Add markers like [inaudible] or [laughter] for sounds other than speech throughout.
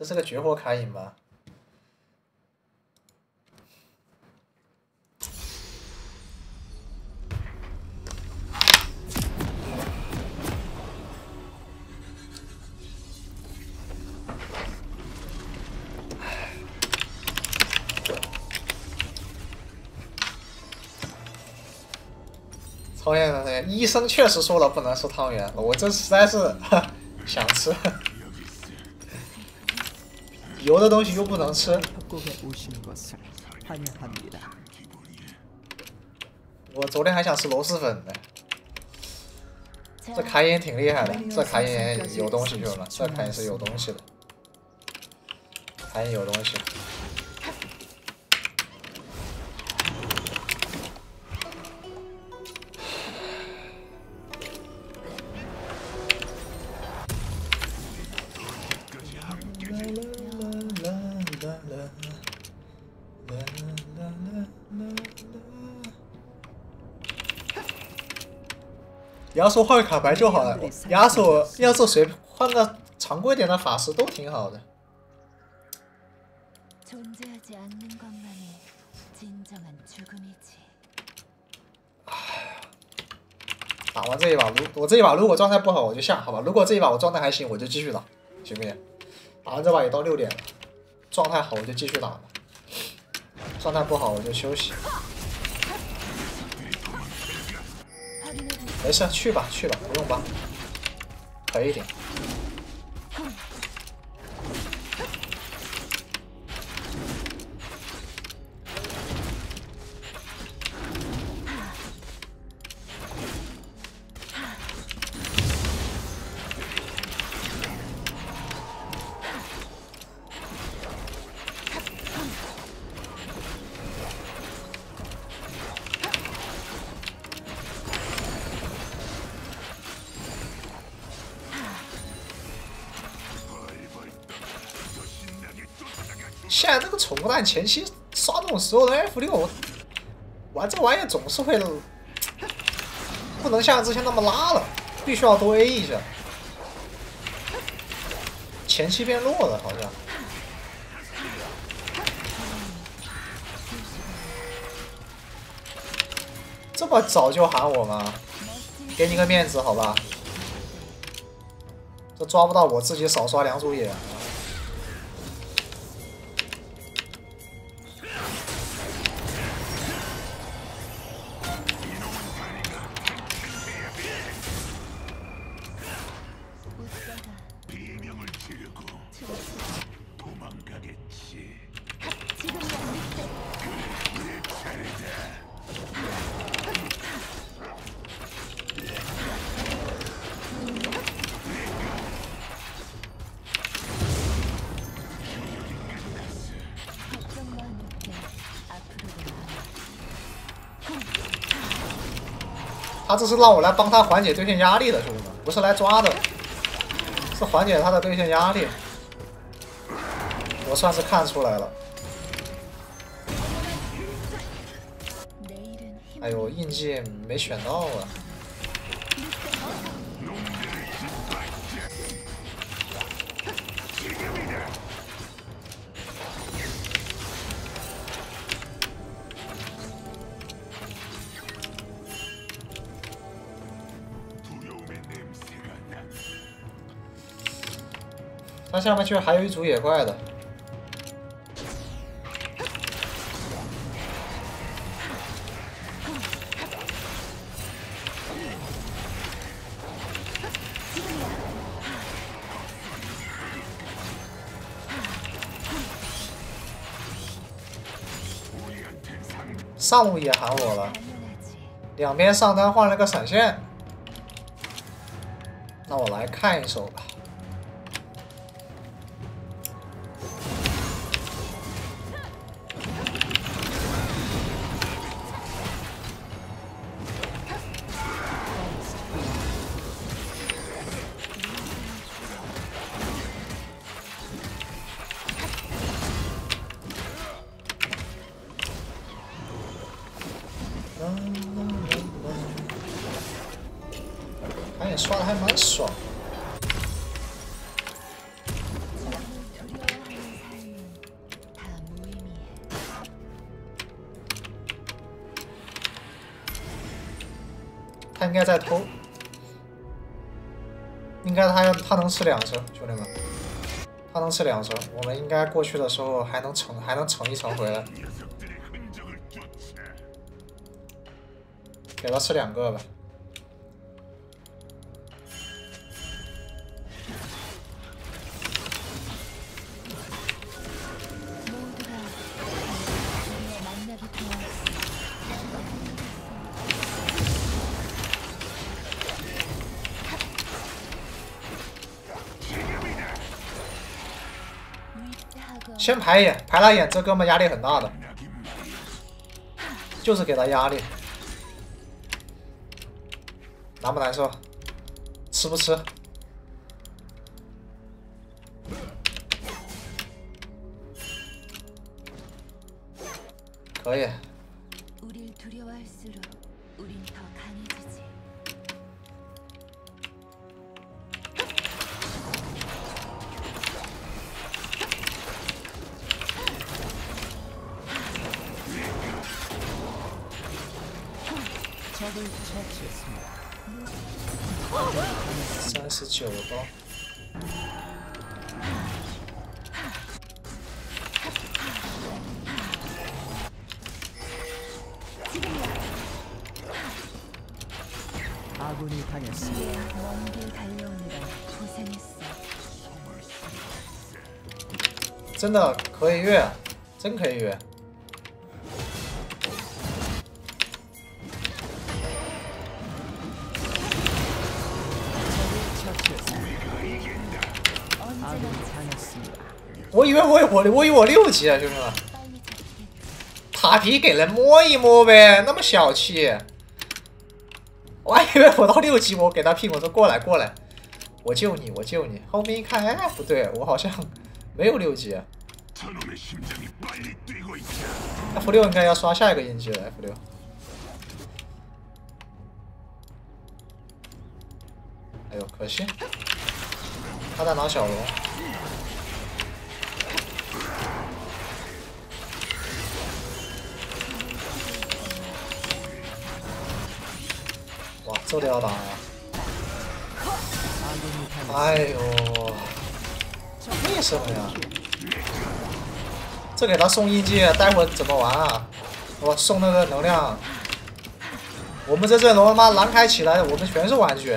这是个绝活卡影吧？[sighs] 讨厌的医生确实说了不能吃汤圆，我这实在是 [laughs] 想吃，油的东西又不能吃。我昨天还想吃螺蛳粉呢。这卡宴挺厉害的这卡宴有东西兄弟们这卡宴是有东西的。卡宴有东西。亚索换个卡牌就好了。亚索亚索谁换个常规点的法师都挺好的。打完这一把，如我这一把如果状态不好，我就下，好吧？如果这一把我状态还行，我就继续打，行不行？打完这把也到六点了，状态好我就继续打，状态不好我就休息。没事，去吧去吧，不用吧，可以一点。现在这个宠物蛋前期刷这种所有的 F 六，玩这玩意总是会 [laughs] 不能像之前那么拉了，必须要多 A 一下。前期变弱了，好像。这么早就喊我吗？给你个面子，好吧。这抓不到我自己少刷两组野。他这是让我来帮他缓解对线压力的兄弟们不是来抓的是缓解他的对线压力。我算是看出来了。哎呦印记没选到啊。他下面居然还有一组野怪的。上路也喊我了，两边上单换了个闪现。那我来看一手吧。他应该在偷，应该他他能吃两只，兄弟们，他能吃两只，我们应该过去的时候还能撑还能撑一层回来，[laughs] 给他吃两个吧。先排眼，排他眼，这哥们压力很大的，就是给他压力，难不难受？吃不吃？可以， 三十九刀。 아군이 당했습니다. 먼 길 달려오느라 고생했어. 真的可以越，真可以越。 我以为我我我以为我六级啊，兄弟们。塔皮给人摸一摸呗，那么小气。我还以为我到六级，我给他屁股说过来过来，我救你我救你。后面一看，哎，不对，我好像没有六级。F 六应该要刷下一个印记了，F 六。哎呦，可惜，他在拿小龙。哇，这都要打呀、啊！哎呦，为什么呀？这给他送印记，待会怎么玩啊？我送那个能量。我们这阵容他妈蓝开起来，我们全是玩具。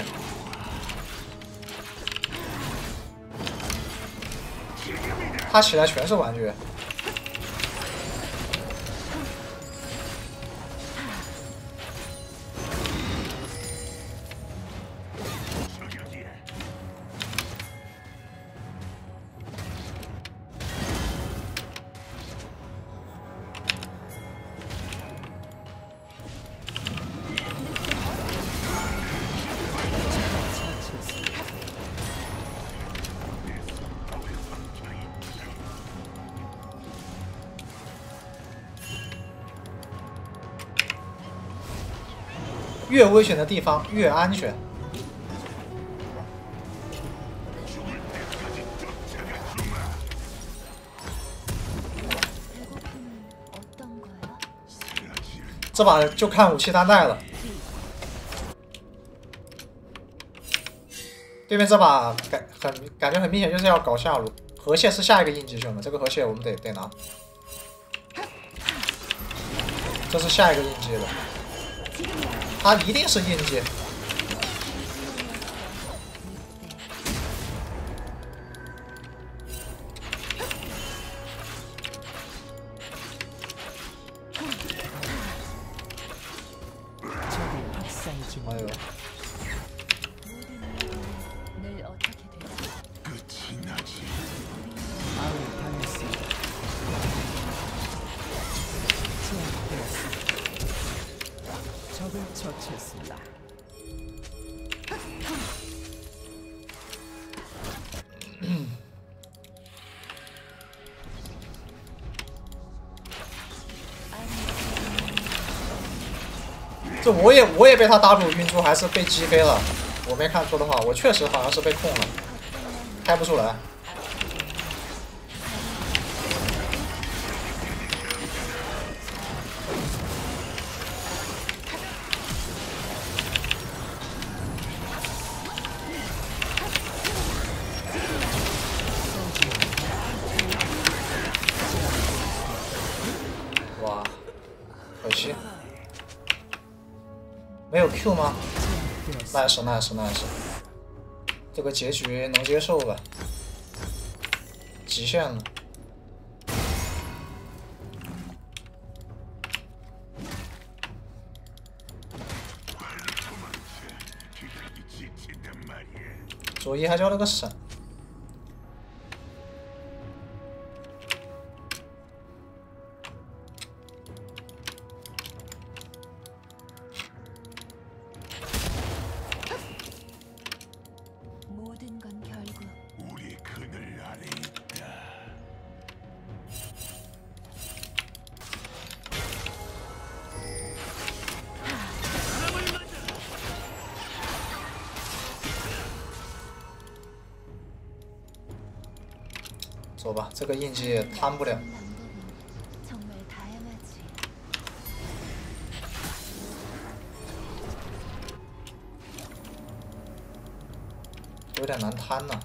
他起来全是玩具。越危险的地方越安全。这把就看武器单带了。对面这把感很，感觉很明显就是要搞下路，河蟹是下一个印记，兄弟们，这个河蟹我们得得拿。这是下一个印记了。他一定是印记。我也我也被他 W 晕住，还是被击飞了？我没看错的话，我确实好像是被控了，开不出来。住吗？nice nice nice。这个结局能接受吧？极限了。佐伊还交了个闪。走吧，这个印记贪不了。有点难贪呢。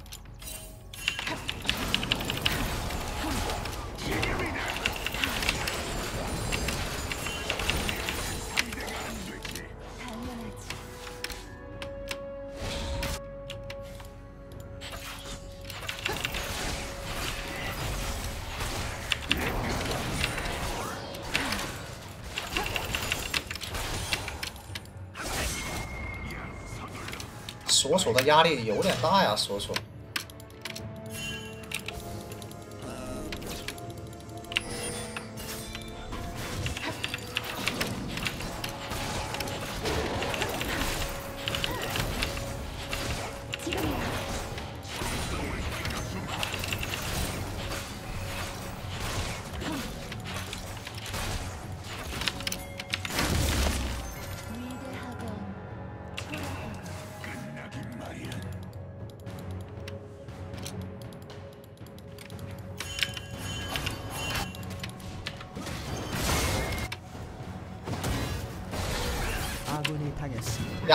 锁锁的压力有点大呀，锁锁。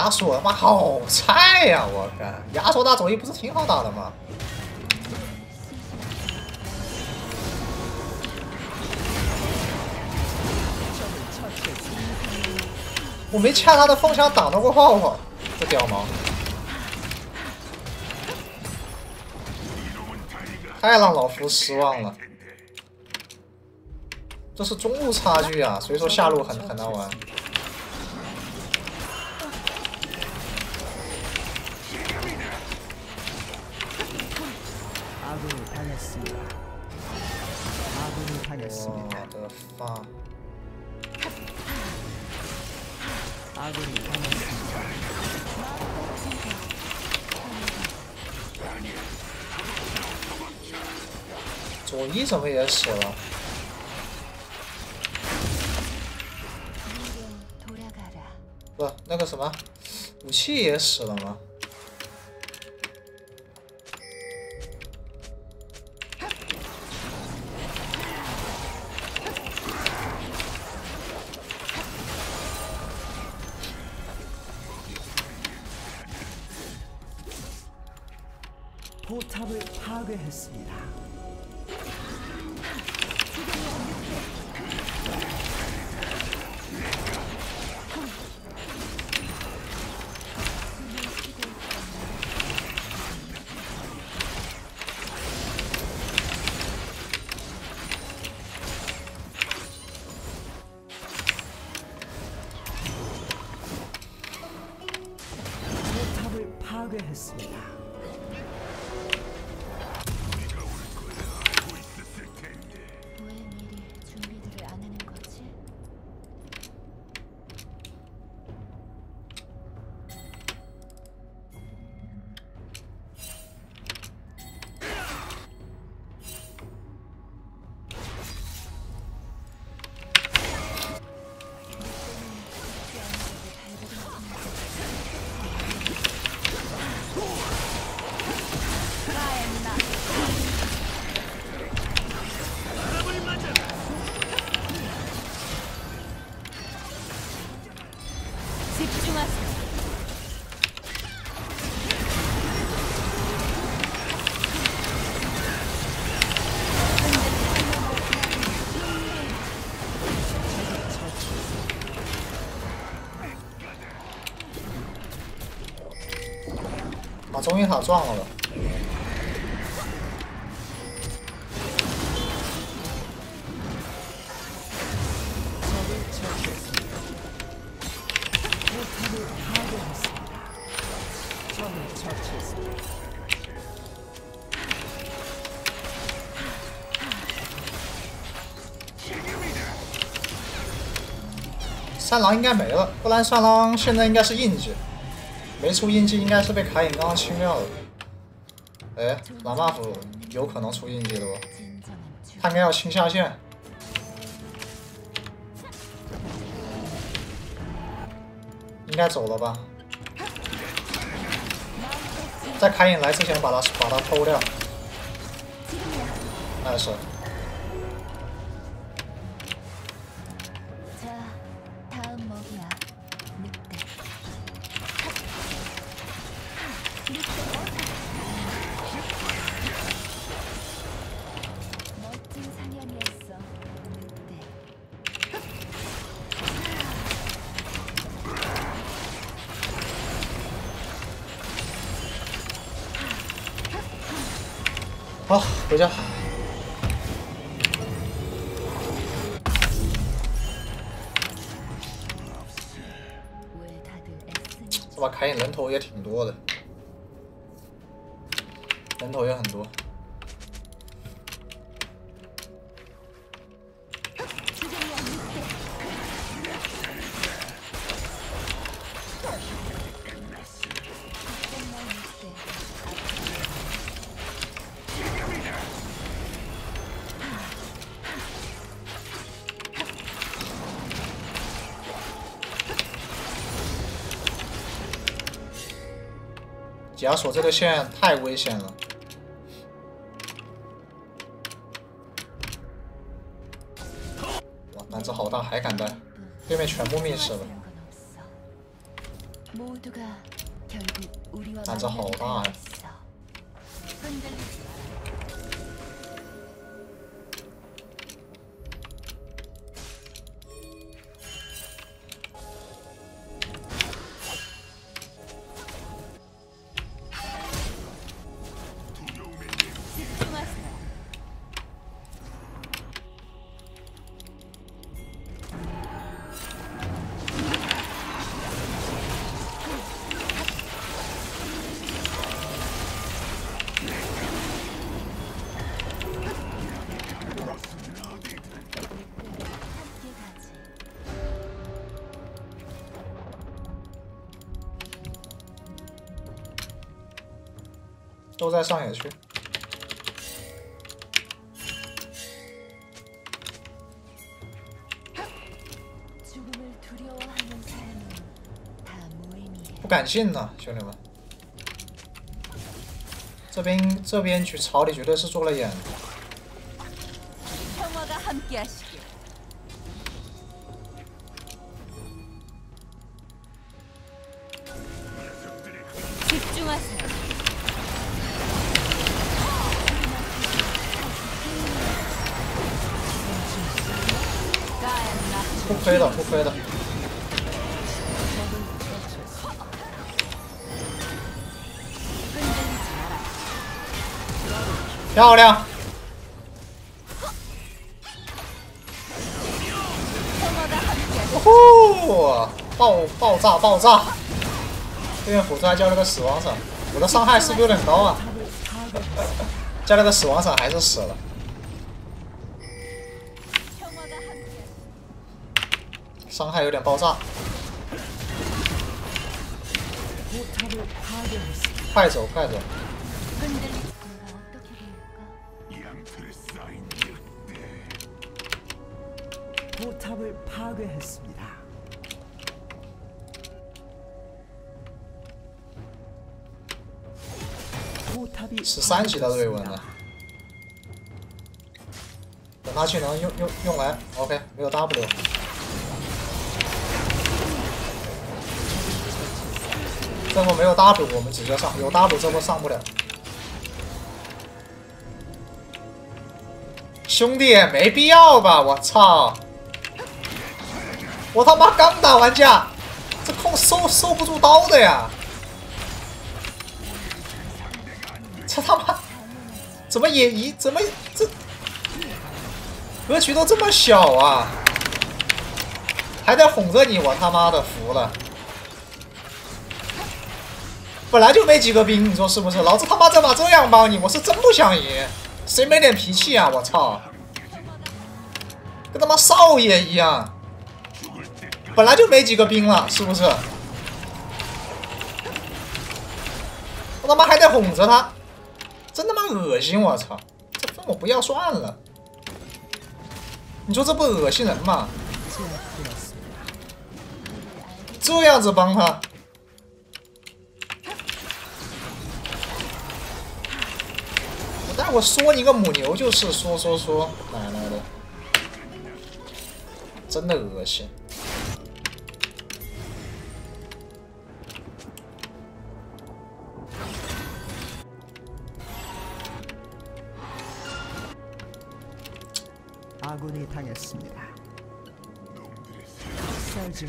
亚索，妈好菜呀！我靠，亚索大左翼不是挺好打的吗？我没掐他的风墙挡得过泡泡，这屌毛！太让老夫失望了，这是中路差距啊，所以说下路很很难玩。阿哥，你看看，佐伊怎么也死了？不，那个什么，武器也死了吗？ 포탑을 파괴했습니다. 防御塔撞了。三狼应该没了，不然三狼现在应该是印记。没出印记应该是被卡影刚刚清掉的。哎，蓝 buff 有可能出印记的不？他应该要清下线。应该走了吧，在凯隐来之前把他把他偷掉，那是。把卡隐人头也挺多的，人头也很多。亚索这个线太危险了。哇胆子好大还敢带对面全部灭死了。胆子好大呀都在上野区。不敢信呢兄弟们。这边这边去草里绝对是做了眼飞的，不飞的，漂亮！呼，爆爆炸爆炸！对面辅助还交了个死亡闪，我的伤害是不是有点高啊？交了个死亡闪还是死了。伤害有点爆炸，快走快走！十三级倒是被稳了，等他技能用用用完，OK，没有 W。这波没有 W，我们直接上；有 W，这波上不了。兄弟，没必要吧？我操！我他妈刚打完架，这控收收不住刀的呀！这他妈怎么也一怎么这格局都这么小啊？还在哄着你，我他妈的服了。本来就没几个兵你说是不是？老子他妈这把这样帮你我是真不想赢。谁没点脾气啊？我操。跟他妈少爷一样。本来就没几个兵了是不是？我他妈还得哄着他。真他妈恶心我操。这分我不要算了。你说这不恶心人吗这样子帮他。我待会说你个母牛就是说说说奶奶的，真的恶心。아 아군이 당했습니다. 학살 중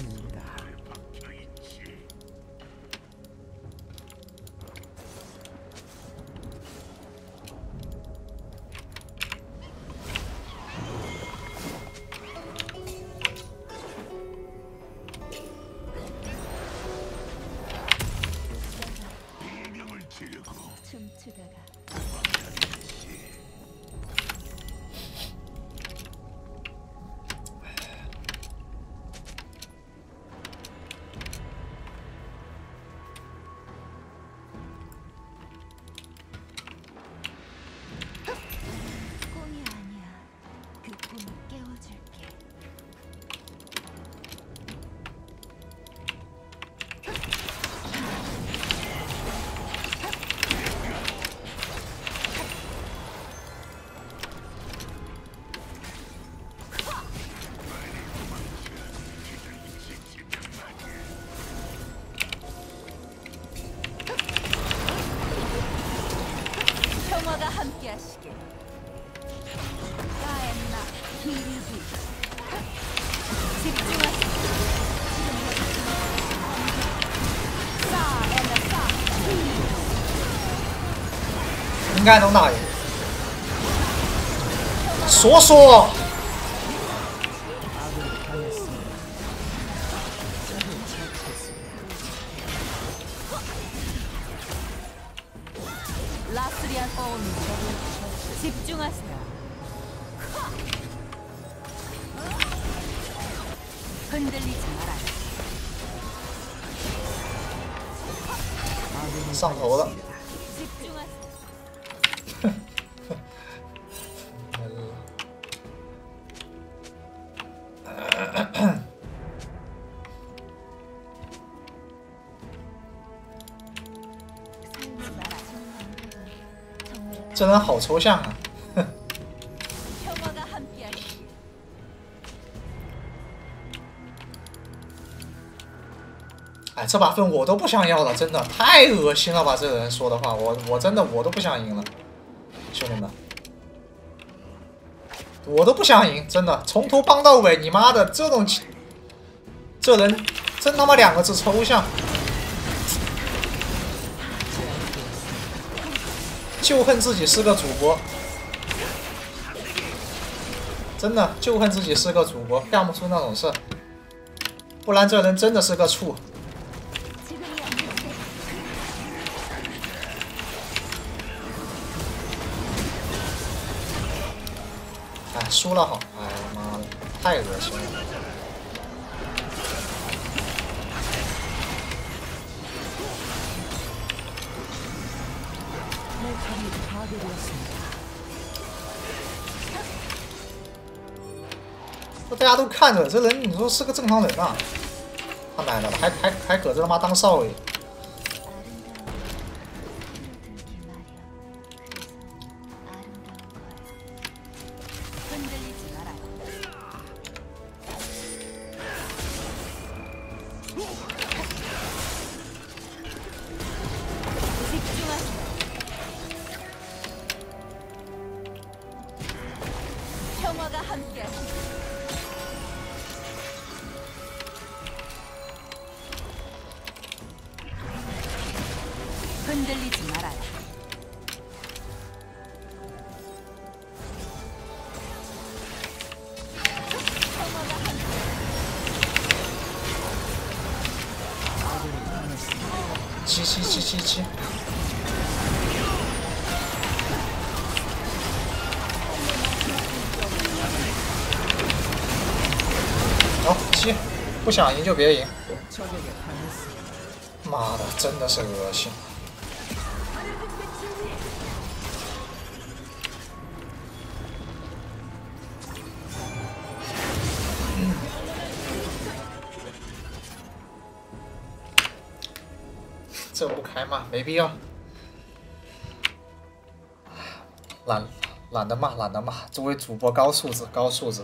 应该能打赢。说说，这人好抽象啊！[laughs] 哎，这把分我都不想要了，真的太恶心了吧！这人说的话，我我真的我都不想赢了，兄弟们，我都不想赢，真的从头帮到尾，你妈的，这种这人真他妈两个字抽象。就恨自己是个主播，真的，就恨自己是个主播，干不出那种事，不然这人真的是个畜。哎，输了好，哎，呀妈的，太恶心了。那大家都看着这人你说是个正常人吧他奶奶的还还还搁这他妈当少爷。不想赢就别赢。妈的真的是恶心。这不开骂没必要。懒懒得骂懒得骂。作为主播高素质高素质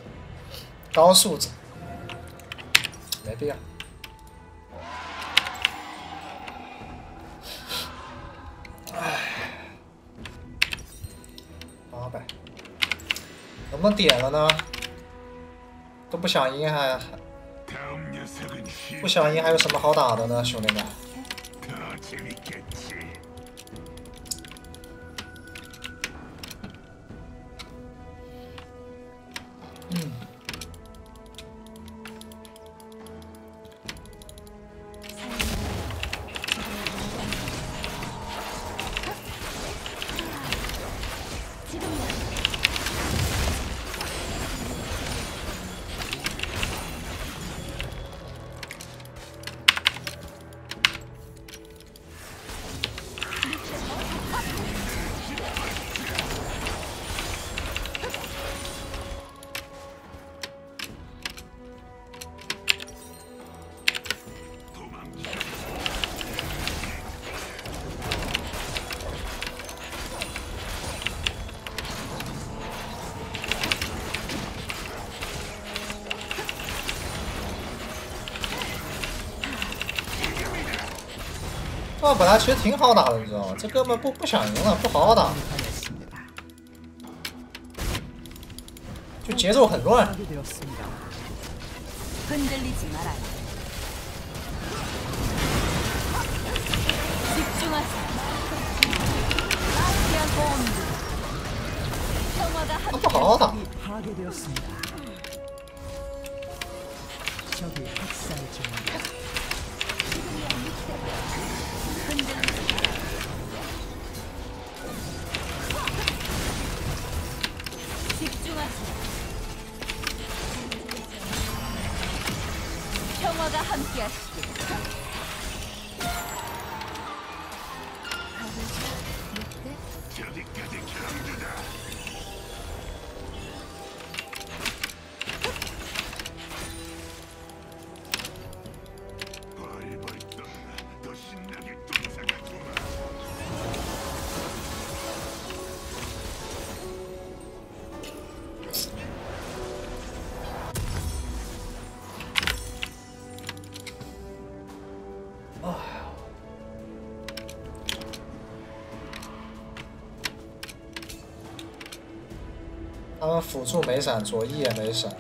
高素质。哎，对呀、啊。八百，能不能点了呢？都不想赢还还不想赢还有什么好打的呢，兄弟们？嗯。本来其实挺好打的，你知道吗？这哥们不不想赢了，不好好打。就节奏很乱。他不好好打。辅助没闪，佐伊也没闪。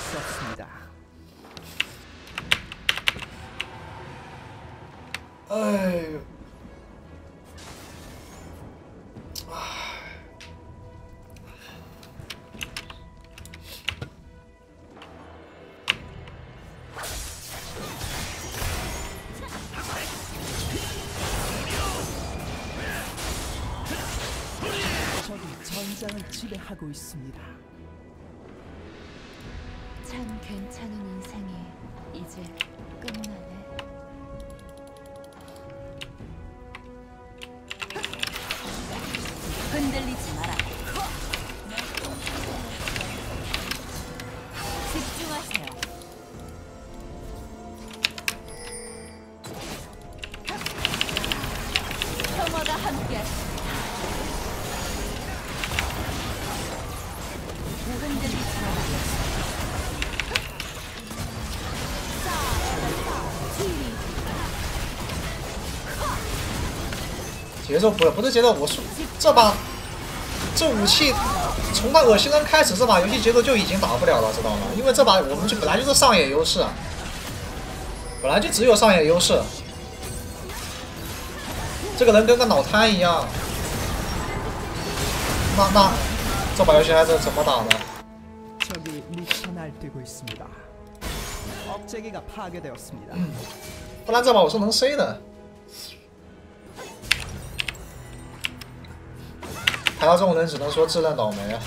수 없습니다. 아유. 전장을 지배하고 있습니다. 节奏不是不是节奏我说这把这武器从那恶心人开始这把游戏节奏就已经打不了了知道吗？因为这把我们就本来就是上野优势啊。本来就只有上野优势。这个人跟个脑瘫一样。那那这把游戏还是怎么打的？저不然这把我是能 C 的。排到这种人只能说自认倒霉啊。